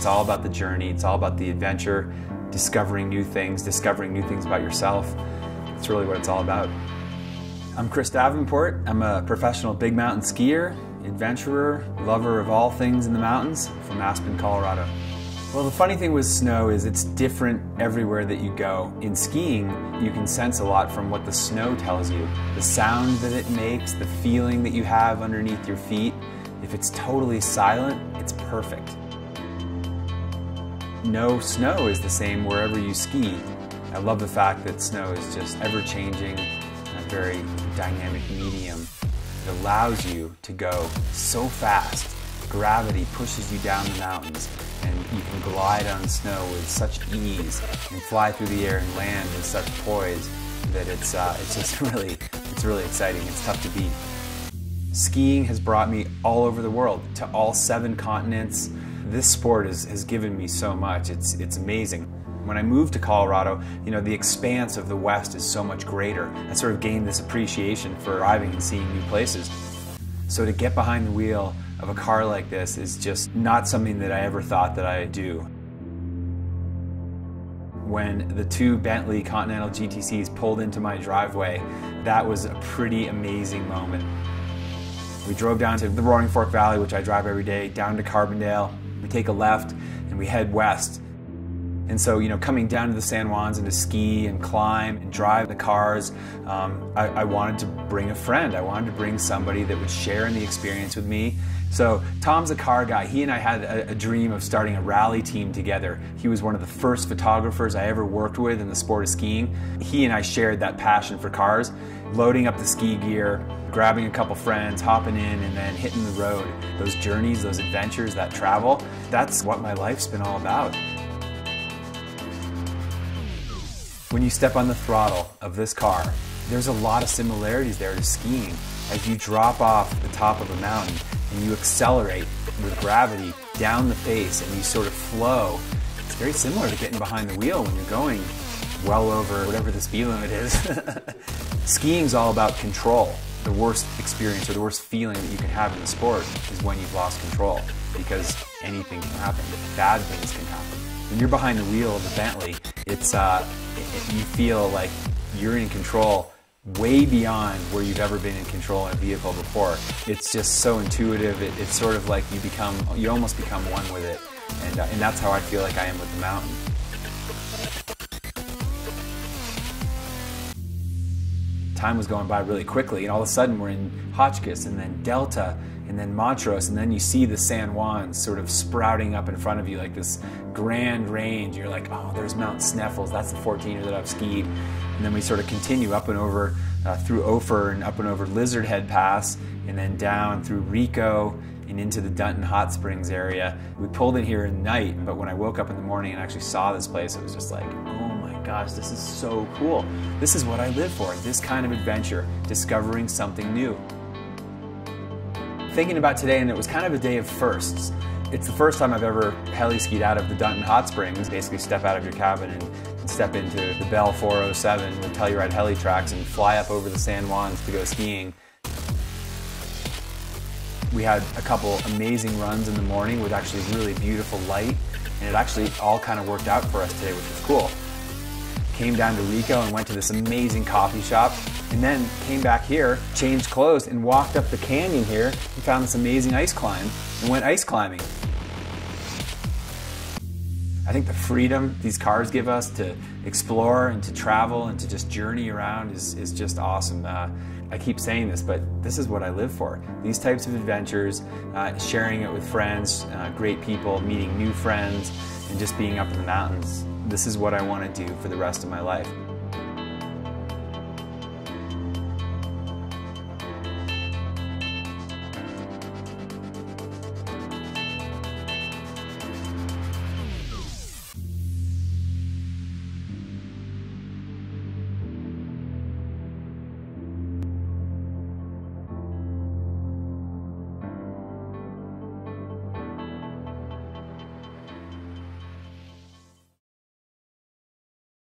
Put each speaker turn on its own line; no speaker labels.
It's all about the journey, it's all about the adventure, discovering new things, discovering new things about yourself. It's really what it's all about. I'm Chris Davenport. I'm a professional big mountain skier, adventurer, lover of all things in the mountains from Aspen, Colorado. Well, the funny thing with snow is it's different everywhere that you go. In skiing, you can sense a lot from what the snow tells you. The sound that it makes, the feeling that you have underneath your feet. If it's totally silent, it's perfect. No snow is the same wherever you ski. I love the fact that snow is just ever changing, a very dynamic medium. It allows you to go so fast. Gravity pushes you down the mountains and you can glide on snow with such ease and fly through the air and land with such poise that it's, uh, it's just really, it's really exciting. It's tough to beat. Skiing has brought me all over the world, to all seven continents. This sport has, given me so much. It's, it's amazing. When I moved to Colorado, you know, the expanse of the West is so much greater. I sort of gained this appreciation for driving and seeing new places. So to get behind the wheel of a car like this is just not something that I ever thought that I'd do. When the two Bentley Continental GTCs pulled into my driveway, that was a pretty amazing moment. We drove down to the Roaring Fork Valley, which I drive every day, down to Carbondale. We take a left and we head west. And so, you know, coming down to the San Juans and to ski and climb and drive the cars, um, I, I, wanted to bring a friend. I wanted to bring somebody that would share in the experience with me. So Tom's a car guy. He and I had a, a dream of starting a rally team together. He was one of the first photographers I ever worked with in the sport of skiing. He and I shared that passion for cars, loading up the ski gear, grabbing a couple friends, hopping in, and then hitting the road. Those journeys, those adventures, that travel, that's what my life's been all about. When you step on the throttle of this car, there's a lot of similarities there to skiing. As you drop off the top of a mountain and you accelerate with gravity down the face and you sort of flow, it's very similar to getting behind the wheel when you're going well over whatever the speed limit is. Skiing's all about control. The worst experience or the worst feeling that you can have in the sport is when you've lost control because anything can happen. Bad things can happen. When you're behind the wheel of a Bentley, it's uh, you feel like you're in control way beyond where you've ever been in control in a vehicle before. It's just so intuitive. It, it's sort of like you become, you almost become one with it. And, uh, and that's how I feel like I am with the mountain. Time was going by really quickly, and all of a sudden we're in Hotchkiss and then Delta and then Montrose, and then you see the San Juans sort of sprouting up in front of you like this grand range. You're like, oh, there's Mount Sneffels. That's the 14er that I've skied. And then we sort of continue up and over uh, through Ophir and up and over Lizard Head Pass, and then down through Rico and into the Dunton Hot Springs area. We pulled in here at night, but when I woke up in the morning and actually saw this place, it was just like, oh gosh, this is so cool. This is what I live for, this kind of adventure, discovering something new thinking about today, and it was kind of a day of firsts. It's the first time I've ever heli skied out of the Dunton Hot Springs, basically step out of your cabin and, step into the Bell 407 with Telluride Helitrax and fly up over the San Juans to go skiing. We had a couple amazing runs in the morning with actually really beautiful light, and it actually all kind of worked out for us today, which was cool came down to Rico and went to this amazing coffee shop, and then came back here, changed clothes, and walked up the canyon here and found this amazing ice climb and went ice climbing. I think the freedom these cars give us to explore and to travel and to just journey around is, is just awesome. Uh, I keep saying this, but this is what I live for. These types of adventures, uh, sharing it with friends, uh, great people, meeting new friends, and just being up in the mountains this is what I want to do for the rest of my life.